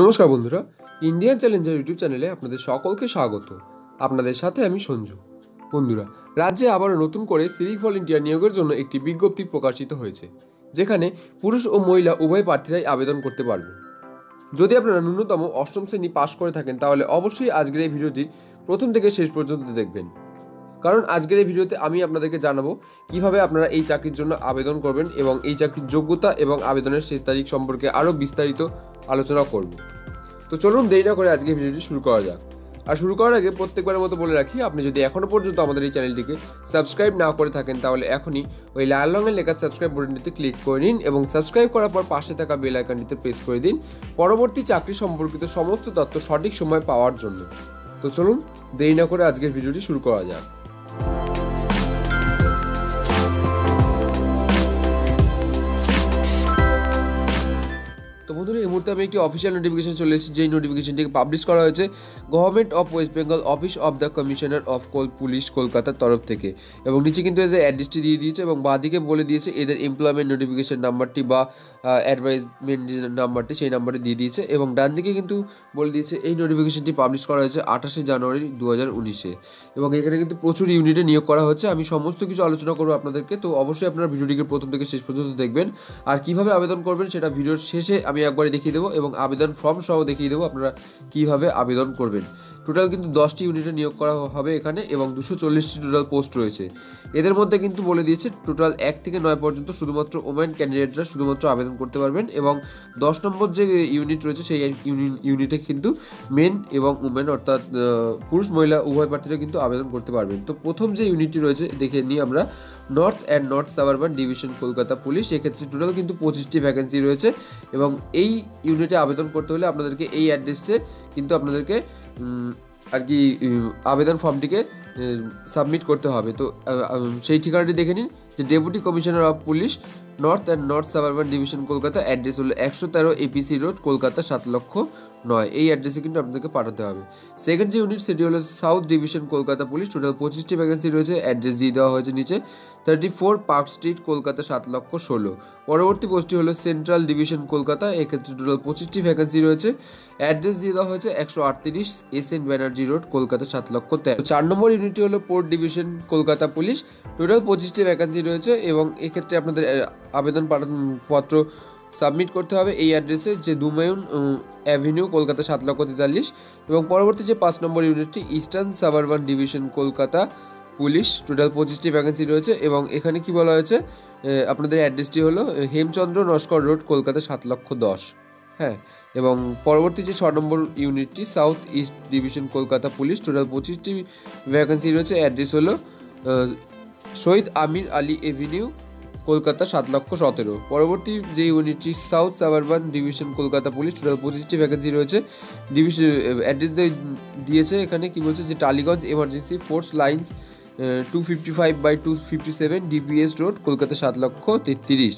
নমস্কার বন্ধুরা Indian Challenger YouTube চ্যানেলে আপনাদের সকলকে স্বাগত। আপনাদের সাথে আমি সঞ্জু। বন্ধুরা, রাজ্যে আবারও নতুন করে সিভিক ভলেন্টিয়ার নিয়োগের জন্য একটি বিজ্ঞপ্তি প্রকাশিত হয়েছে, যেখানে পুরুষ ও মহিলা উভয় প্রার্থীরাই আবেদন করতে পারবেন যদি আপনারা ন্যূনতম অষ্টম শ্রেণি পাশ করে থাকেন, তাহলে অবশ্যই আজকের এই ভিডিওটি প্রথম থেকে শেষ পর্যন্ত দেখবেন। কারণ আজকের এই ভিডিওতে আমি আপনাদেরকে জানাব কীভাবে আপনারা এই চাকরির জন্য আবেদন করবেন এবং এই চাকরির যোগ্যতা এবং আবেদনের শেষ তারিখ সম্পর্কে আরও বিস্তারিত আলোচনা করব। তো চলুন দেরি না করে আজকে ভিডিওটি শুরু করা যাক। আর শুরু করার আগে প্রত্যেকবারের মতো বলে রাখি, আপনি যদি এখনও পর্যন্ত আমাদের এই চ্যানেলটিকে সাবস্ক্রাইব না করে থাকেন তাহলে এখনই ওই লাল রঙের লেখা সাবস্ক্রাইব বাটনটিতে ক্লিক করে নিন এবং সাবস্ক্রাইব করার পর পাশে থাকা বেল আইকনটিতে প্রেস করে দিন পরবর্তী চাকরি সম্পর্কিত সমস্ত তথ্য সঠিক সময় পাওয়ার জন্য। তো চলুন দেরি না করে আজকের ভিডিওটি শুরু করা যাক। বন্ধুরা, এই মুহূর্তে আমি একটি অফিসিয়াল নোটিফিকেশন চলে এসেছি, যেই নোটিফিকেশনটিকে পাবলিশ করা হয়েছে government of West Bengal office of the commissioner of coal police কলকাতার তরফ থেকে। এবং নিচে কিন্তু এদের অ্যাড্রেসটি দিয়ে দিয়েছে এবং বাঁদিকে বলে দিয়েছে এদের এমপ্লয়মেন্ট নোটিফিকেশন নাম্বারটি বা অ্যাডভাইজমেন্ট যে নাম্বারটি সেই নাম্বারটি দিয়ে দিয়েছে এবং ডান দিকে কিন্তু বলে দিয়েছে, এই নোটিফিকেশনটি পাবলিশ করা হয়েছে আঠাশে জানুয়ারি দু হাজার উনিশে এবং এখানে কিন্তু প্রচুর ইউনিটে নিয়োগ করা হচ্ছে। আমি সমস্ত কিছু আলোচনা করব আপনাদেরকে, তো অবশ্যই আপনারা ভিডিওটিকে প্রথম থেকে শেষ পর্যন্ত দেখবেন। আর কীভাবে আবেদন করবেন সেটা ভিডিওর শেষে আমি একবারে দেখিয়ে দেবো এবং আবেদন ফর্ম সহ দেখিয়ে দেবো আপনারা কীভাবে আবেদন করবেন। টোটাল কিন্তু দশটি ইউনিটে নিয়োগ করা হবে এখানে এবং দুশো চল্লিশটি টোটাল পোস্ট রয়েছে। এদের মধ্যে কিন্তু বলে দিয়েছে টোটাল এক থেকে নয় পর্যন্ত শুধুমাত্র ওমেন ক্যান্ডিডেটরা শুধুমাত্র আবেদন করতে পারবেন এবং দশ নম্বর যে ইউনিট রয়েছে সেই ইউনিটে কিন্তু মেন এবং উমেন অর্থাৎ পুরুষ, মহিলা, উভয় প্রার্থীরা কিন্তু আবেদন করতে পারবেন। তো প্রথম যে ইউনিটটি রয়েছে, দেখে নিই আমরা north and north suburban division Kolkata police এক্ষেত্রে টোটাল কিন্তু পঁচিশটি ভ্যাকেন্সি রয়েছে এবং এই ইউনিটে আবেদন করতে হলে আপনাদেরকে এই অ্যাড্রেসে কিন্তু আপনাদেরকে আর কি আবেদন ফর্মটিকে সাবমিট করতে হবে। তো সেই ঠিকানাটি দেখে নিন। যে deputy commissioner of police, north and north suburban division, Kolkata address হলো একশো তেরো এপিসি রোড, কলকাতা সাত লক্ষ নয়। এই অ্যাড্রেসে কিন্তু আপনাদেরকে পাঠাতে হবে। সেকেন্ড যে ইউনিট, সেটি হলো south division, Kolkata police. Total পঁচিশটি ভ্যাকেন্সি রয়েছে অ্যাড্রেস দিয়ে দেওয়া হয়েছে নিচে। Thirty four park street Kolkata সাত লক্ষ ষোলো। পরবর্তী পোস্টটি হলো সেন্ট্রাল ডিভিশন কলকাতা। এক্ষেত্রে টোটাল পঁচিশটি ভ্যাকেন্সি রয়েছে। অ্যাড্রেস দিয়ে দেওয়া হয়েছে একশো আটত্রিশ S N Banerjee road Kolkata সাত লক্ষ তেরো। চার নম্বর ইউনিটটি হলো port division Kolkata police. Total পঁচিশটি ভ্যাকেন্সি রয়েছে এবং এক্ষেত্রে আপনাদের আবেদন পত্র সাবমিট করতে হবে এই অ্যাড্রেসে যে দুমায়ুন অ্যাভিনিউ কলকাতা সাত লক্ষ তেতাল্লিশ এবং পরবর্তী যে পাঁচ নম্বর ইউনিটটি eastern suburban division Kolkata police total পঁচিশটি ভ্যাকেন্সি রয়েছে এবং এখানে কি বলা হয়েছে? আপনাদের অ্যাড্রেসটি হলো হেমচন্দ্র নস্কর রোড, কলকাতা সাত লক্ষ দশ। হ্যাঁ এবং পরবর্তী যে ছ নম্বর ইউনিটটি south east division Kolkata police total পঁচিশটি ভ্যাকেন্সি রয়েছে। অ্যাড্রেস হলো শহীদ আমির আলী এভিনিউ, কলকাতা সাত লক্ষ সতেরো। পরবর্তী যে ইউনিটটি south suburban division Kolkata police total পঁচিশটি ভ্যাকেন্সি রয়েছে। ডিভিশন অ্যাড্রেস দিয়েছে এখানে কি বলছে যে Tollygunge emergency force lines two fifty five by two fifty seven DPS road Kolkata সাত লক্ষ তেত্রিশ।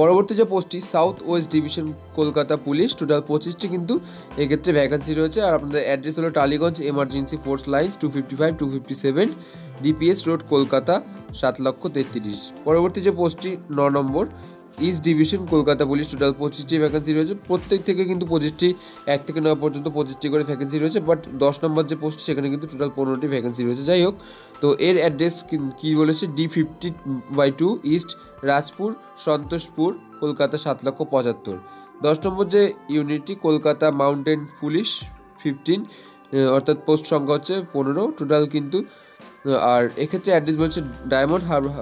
পরবর্তী যে পোস্টটি south west division Kolkata police total পঁচিশটি কিন্তু এক্ষেত্রে ভ্যাকান্সি রয়েছে। আর আপনাদের অ্যাড্রেস হলো Tollygunge emergency force lines two fifty five two fifty seven DPS road Kolkata সাত লক্ষ তেত্রিশ। পরবর্তী যে পোস্টটি, ন নম্বর east division Kolkata police total পঁচিশটি ভ্যাকেন্সি রয়েছে। প্রত্যেক থেকে কিন্তু পঁচিশটি, এক থেকে নয় পর্যন্ত পঁচিশটি করে ভ্যাকেন্সি রয়েছে বাট দশ নম্বর যে পোস্ট সেখানে কিন্তু টোটাল পনেরোটি ভ্যাকেন্সি রয়েছে। যাই হোক, তো এর অ্যাড্রেস কী বলেছে? D fifty by two east Rajpur Santoshpur Kolkata সাত লক্ষ পঁচাত্তর। দশ নম্বর যে ইউনিটটি কলকাতা মাউন্টেন পুলিশ ফিফটিন অর্থাৎ পোস্ট সংখ্যা হচ্ছে পনেরো। টোটাল কিন্তু আর এক্ষেত্রে অ্যাড্রেস বলছে diamond Harbour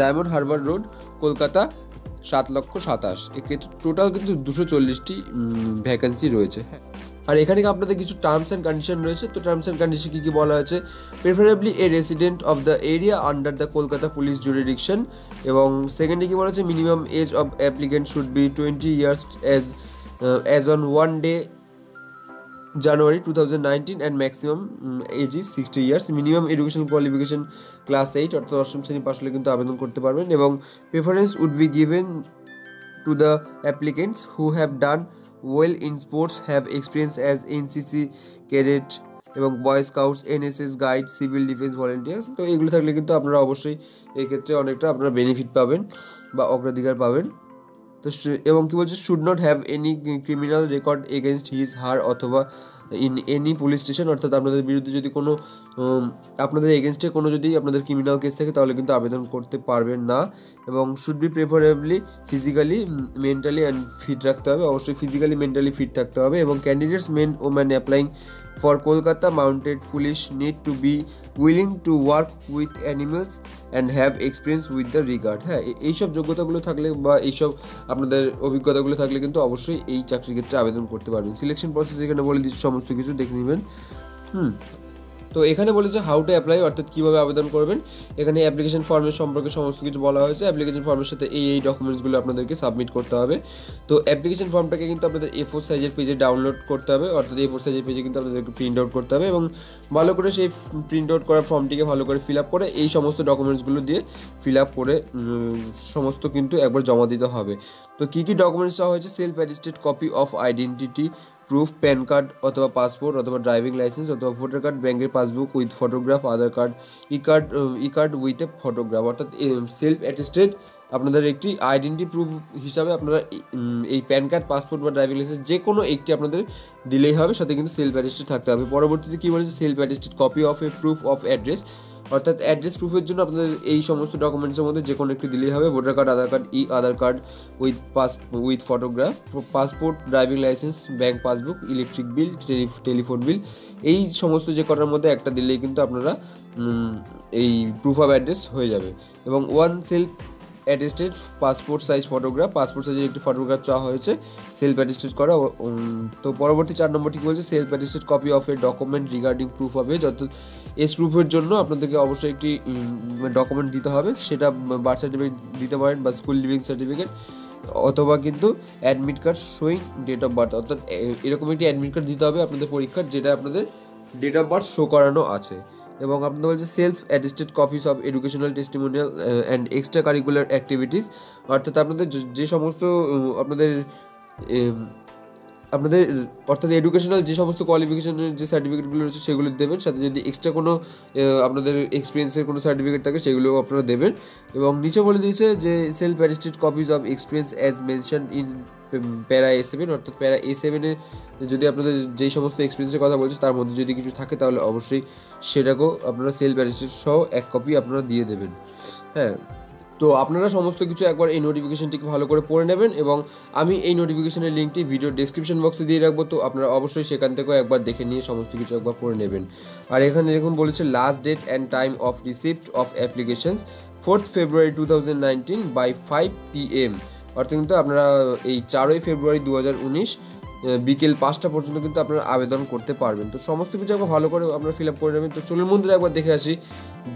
diamond Harbour road Kolkata সাত লক্ষ সাতাশ। এক্ষেত্রে টোটাল কিন্তু দুশো চল্লিশটি ভ্যাকেন্সি রয়েছে। হ্যাঁ। আর এখানে আপনাদের কিছু টার্মস অ্যান্ড কন্ডিশন রয়েছে। তো টার্মস অ্যান্ড কন্ডিশন কী কী বলা হয়েছে? Preferably a resident of the area under the Kolkata police jurisdiction এবং সেকেন্ডে কী বলা হয়েছে? Minimum age of applicant should be twenty years as as on one day January two thousand nineteen and maximum age sixty years minimum education qualification class eight অর্থাৎ অষ্টম শ্রেণি পাশ হলে কিন্তু আবেদন করতে পারবেন এবং preference would be given to the applicants who have done well in sports, have experience as NCC cadet এবং boy scouts NSS guide civil defence volunteers তো এগুলো থাকলে কিন্তু আপনারা অবশ্যই এক্ষেত্রে অনেকটা আপনারা বেনিফিট পাবেন বা অগ্রাধিকার পাবেন। তো এবং কি বলছে should not have any criminal record against his her অথবা ইন এনি পুলিশ স্টেশন অর্থাৎ আপনাদের বিরুদ্ধে যদি কোনো আপনাদের এগেনস্টে কোনো যদি আপনাদের ক্রিমিনাল কেস থাকে, তাহলে কিন্তু আবেদন করতে পারবেন না। এবং should be preferably physically mentally and fit রাখতে হবে। অবশ্যই ফিজিক্যালি মেন্টালি ফিট থাকতে হবে এবং candidates men O man applying for Kolkata mounted police need to be willing to work with animals and have experience with the regard হ্যাঁ এইসব যোগ্যতাগুলো থাকলে বা এইসব আপনাদের অভিজ্ঞতাগুলো থাকলে কিন্তু অবশ্যই এই চাকরির ক্ষেত্রে আবেদন করতে পারবেন। সিলেকশন প্রসেস এখানে বলে দিচ্ছি, সমস্ত কিছু দেখে নেবেন। হুম। তো এখানে বলেছে হাউ টু অ্যাপ্লাই অর্থাৎ কীভাবে আবেদন করবেন। এখানে অ্যাপ্লিকেশন ফর্মের সম্পর্কে সমস্ত কিছু বলা হয়েছে। অ্যাপ্লিকেশন ফর্মের সাথে এই এই ডকুমেন্টসগুলো আপনাদেরকে সাবমিট করতে হবে। তো অ্যাপ্লিকেশন ফর্মটাকে কিন্তু আপনাদের এ ফোর সাইজের পেজে ডাউনলোড করতে হবে। অর্থাৎ এ ফোর সাইজের পেজে কিন্তু আপনাদেরকে প্রিন্ট আউট করতে হবে এবং ভালো করে সেই প্রিন্ট আউট করা ফর্মটিকে ভালো করে ফিল আপ করে এই সমস্ত ডকুমেন্টসগুলো দিয়ে ফিল আপ করে সমস্ত কিন্তু একবার জমা দিতে হবে। তো কী কী ডকুমেন্টস চাওয়া হয়েছে? Self attested copy of identity proof PAN card অথবা পাসপোর্ট অথবা ড্রাইভিং লাইসেন্স অথবা ভোটার কার্ড ব্যাংকের passbook with photograph Aadhaar card e card e card with a photograph অর্থাৎ সেলফ অ্যাটেস্টেড আপনাদের একটি আইডেন্টি প্রুফ হিসাবে আপনারা এই প্যান কার্ড পাসপোর্ট বা ড্রাইভিং লাইসেন্স যে কোনো একটি আপনাদের দিলেই হবে। সাথে কিন্তু সেলফ অ্যাটেস্টেড থাকতে হবে। পরবর্তীতে কী বলেছে? Self attested copy of a proof of address অর্থাৎ অ্যাড্রেস প্রুফের জন্য আপনাদের এই সমস্ত ডকুমেন্টসের মধ্যে যে কোনো একটি দিলেই হবে। Voter card Aadhaar card e Aadhaar card with pass with photograph passport driving licence bank passbook electric bill telephone bill এই সমস্ত যে কটার মধ্যে একটা দিলেই কিন্তু আপনারা এই প্রুফ অফ অ্যাড্রেস হয়ে যাবে। এবং one self attested passport size photograph passport সাইজের একটি ফটোগ্রাফ চাওয়া হয়েছে সেলফ অ্যাটেস্টেড করা তো পরবর্তী চার নম্বরটি বলছে self attested copy of a document regarding proof age অর্থাৎ এজ প্রুফের জন্য আপনাদেরকে অবশ্যই একটি ডকুমেন্ট দিতে হবে, সেটা বার্থ সার্টিফিকেট দিতে পারেন বা স্কুল লিভিং সার্টিফিকেট অথবা কিন্তু admit card showing date of birth অর্থাৎ এরকম একটি অ্যাডমিট কার্ড দিতে হবে আপনাদের পরীক্ষার, যেটা আপনাদের ডেট অফ বার্থ শো করানো আছে। এবং আপনাদের বলছে self attested copies of educational testimonial and extra curricular activities অর্থাৎ আপনাদের যে- সমস্ত আপনাদের আপনাদের, অর্থাৎ এডুকেশনাল যে সমস্ত কোয়ালিফিকেশনের যে সার্টিফিকেটগুলো রয়েছে সেগুলো দেবেন, সাথে যদি এক্সট্রা কোনো আপনাদের এক্সপিরিয়েন্সের কোনো সার্টিফিকেট থাকে সেগুলোও আপনারা দেবেন। এবং নিচে বলে দিয়েছে যে self attested copies of experience as mention in para A seven অর্থাৎ প্যারা এ সেভেনে যদি আপনাদের যেই সমস্ত এক্সপিরিয়েন্সের কথা বলছে তার মধ্যে যদি কিছু থাকে তাহলে অবশ্যই সেটাকেও আপনারা সেলফ অ্যাটেস্টেড সহ এক কপি আপনারা দিয়ে দেবেন। হ্যাঁ তো আপনারা সমস্ত কিছু একবার এই নোটিফিকেশনটিকে ভালো করে পড়ে নেবেন এবং আমি এই নোটিফিকেশনের লিঙ্কটি ভিডিও ডেসক্রিপশন বক্সে দিয়ে রাখব, তো আপনারা অবশ্যই সেখান থেকেও একবার দেখে নিয়ে সমস্ত কিছু একবার পড়ে নেবেন। আর এখানে দেখুন বলেছে last date and time of receipt of applications fourth February two thousand nineteen by five P M অর্থাৎ কিন্তু আপনারা এই চারই ফেব্রুয়ারি দু হাজার উনিশ বিকেল পাঁচটা পর্যন্ত কিন্তু আপনারা আবেদন করতে পারবেন। তো সমস্ত কিছু একবার ভালো করে আপনারা ফিল আপ করে নেবেন। তো চলুন বন্ধুরা একবার দেখে আসি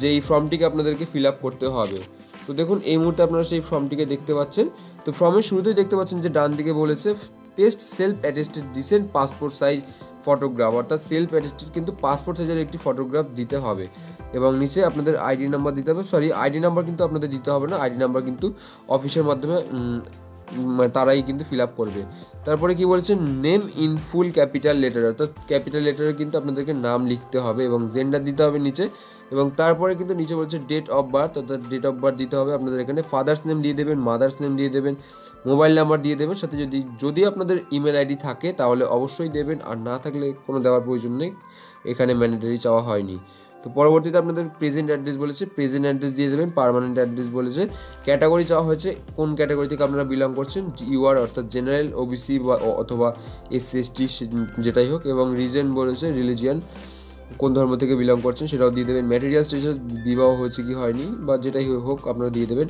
যে এই ফর্মটিকে আপনাদেরকে ফিল আপ করতে হবে। তো দেখুন এই মুহূর্তে আপনারা সেই ফর্মটিকে দেখতে পাচ্ছেন। তো ফর্মের শুরুতেই দেখতে পাচ্ছেন যে ডান দিকে বলেছে paste self attested recent passport size photograph. অর্থাৎ সেলফ অ্যাটেস্টেড কিন্তু পাসপোর্ট সাইজের একটি ফটোগ্রাফ দিতে হবে। এবং নিচে আপনাদের আইডি নাম্বার দিতে হবে। সরি আইডি নাম্বার কিন্তু আপনাদের দিতে হবে না। আইডি নাম্বার কিন্তু অফিসের মাধ্যমে উম, তারাই কিন্তু ফিল আপ করবে। তারপরে কি বলেছে? Name in full capital letter. অর্থাৎ ক্যাপিটাল লেটারে কিন্তু আপনাদেরকে নাম লিখতে হবে এবং জেন্ডার দিতে হবে নিচে। এবং তারপরে কিন্তু নিচে বলছে ডেট অফ বার্থ অর্থাৎ ডেট অফ বার্থ দিতে হবে। আপনাদের এখানে ফাদার্স নেম দিয়ে দেবেন মাদার্স নেম দিয়ে দেবেন মোবাইল নাম্বার দিয়ে দেবেন। সাথে যদি যদি আপনাদের ইমেল আইডি থাকে, তাহলে অবশ্যই দেবেন। আর না থাকলে কোনো দেওয়ার প্রয়োজন নেই। এখানে ম্যান্ডেটারি চাওয়া হয়নি। তো পরবর্তীতে আপনাদের প্রেজেন্ট অ্যাড্রেস বলেছে। প্রেজেন্ট অ্যাড্রেস দিয়ে দেবেন পার্মানেন্ট অ্যাড্রেস বলেছে। ক্যাটাগরি চাওয়া হয়েছে। কোন ক্যাটাগরি থেকে আপনারা বিলং করছেন? ইউআর অর্থাৎ জেনারেল ওবিসি বা, অথবা এসসি এসটি যেটাই হোক। এবং রিজন বলেছে রিলিজিয়ান কোন ধর্ম থেকে বিলং করছেন সেটাও দিয়ে দেবেন। ম্যাটেরিয়াল স্টেটাস বিবাহ হয়েছে কি হয়নি বা যেটাই হোক আপনারা দিয়ে দেবেন।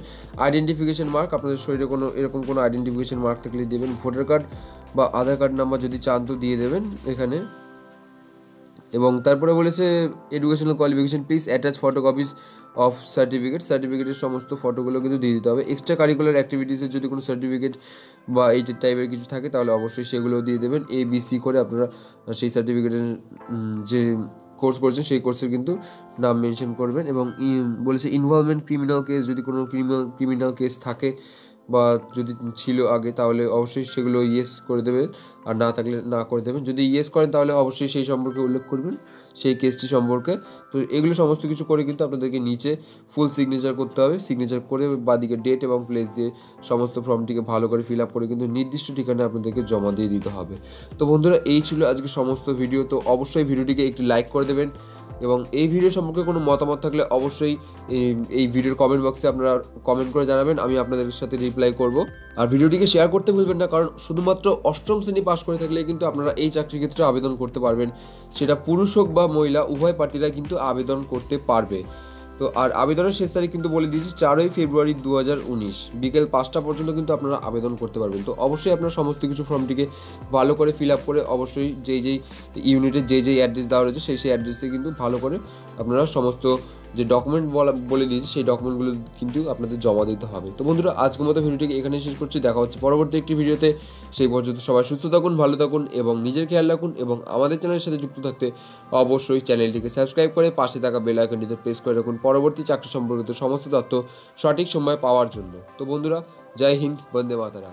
আইডেন্টিফিকেশন মার্ক আপনাদের শরীরে কোনো এরকম কোনো আইডেন্টিফিকেশন মার্ক থাকলে দেবেন। ভোটার কার্ড বা আধার কার্ড নাম্বার যদি চান তো দিয়ে দেবেন এখানে। এবং তারপরে বলেছে educational qualification please attach photocopies of certificate সার্টিফিকেটের সমস্ত ফটোগুলো কিন্তু দিয়ে দিতে হবে। এক্সট্রা কারিকুলার অ্যাক্টিভিটিসের যদি কোনো সার্টিফিকেট বা এই টাইপের কিছু থাকে, তাহলে অবশ্যই সেগুলো দিয়ে দেবেন। এ বি সি করে আপনারা সেই সার্টিফিকেটের যে কোর্স করছেন, সেই কোর্সের কিন্তু নাম মেনশন করবেন এবং বলেছে ইনভলভমেন্ট ক্রিমিনাল কেস যদি কোনো ক্রিমিনাল ক্রিমিনাল কেস থাকে বা যদি ছিল আগে, তাহলে অবশ্যই সেগুলো ইয়েস করে দেবেন আর না থাকলে না করে দেবেন। যদি ইয়েস করেন, তাহলে অবশ্যই সেই সম্পর্কে উল্লেখ করবেন। সেই কেসটি সম্পর্কে। তো এগুলো সমস্ত কিছু করে কিন্তু আপনাদেরকে নিচে ফুল সিগনেচার করতে হবে। সিগনেচার করে বাদিকে ডেট এবং প্লেস দিয়ে সমস্ত ফর্মটিকে ভালো করে ফিল আপ করে কিন্তু নির্দিষ্ট ঠিকানায় আপনাদেরকে জমা দিয়ে দিতে হবে। তো বন্ধুরা, এই ছিল আজকে সমস্ত ভিডিও তো অবশ্যই ভিডিওটিকে একটি লাইক করে দেবেন এবং এই ভিডিও সম্পর্কে কোনো মতামত থাকলে অবশ্যই এই- এই ভিডিওর কমেন্ট বক্সে আপনারা কমেন্ট করে জানাবেন। আমি আপনাদের সাথে রিপ্লাই করব। আর ভিডিওটিকে শেয়ার করতে ভুলবেন না, কারণ শুধুমাত্র অষ্টম শ্রেণি পাশ করে থাকলে কিন্তু আপনারা এই চাকরির ক্ষেত্রে আবেদন করতে পারবেন। সেটা পুরুষ হোক বা মহিলা, উভয় প্রার্থীরা কিন্তু আবেদন করতে পারবে। তো আর আবেদনের শেষ তারিখ কিন্তু বলে দিয়েছি, চারই ফেব্রুয়ারি দু হাজার উনিশ। বিকেল পাঁচটা পর্যন্ত কিন্তু আপনারা আবেদন করতে পারবেন। তো অবশ্যই আপনারা সমস্ত কিছু ফর্মটিকে ভালো করে ফিল আপ করে অবশ্যই যেই যেই ইউনিটের যেই যেই অ্যাড্রেস দেওয়া রয়েছে, সেই সেই অ্যাড্রেসে কিন্তু ভালো করে আপনারা সমস্ত যে ডকুমেন্ট বলা বলে দিয়েছে, সেই ডকুমেন্টগুলো কিন্তু আপনাদের জমা দিতে হবে। তো বন্ধুরা, আজকের মতো ভিডিওটিকে এখানে শেষ করছি। দেখা হচ্ছে পরবর্তী একটি ভিডিওতে। সেই পর্যন্ত সবাই সুস্থ থাকুন, ভালো থাকুন এবং নিজের খেয়াল রাখুন এবং আমাদের চ্যানেলের সাথে যুক্ত থাকতে অবশ্যই চ্যানেলটিকে সাবস্ক্রাইব করে পাশে থাকা বেল আইকনটিতে প্রেস করে রাখুন। পরবর্তী চাকরি সম্পর্কিত সমস্ত তথ্য সঠিক সময় পাওয়ার জন্য। তো বন্ধুরা, জয় হিন্দ, বন্দে মাতারা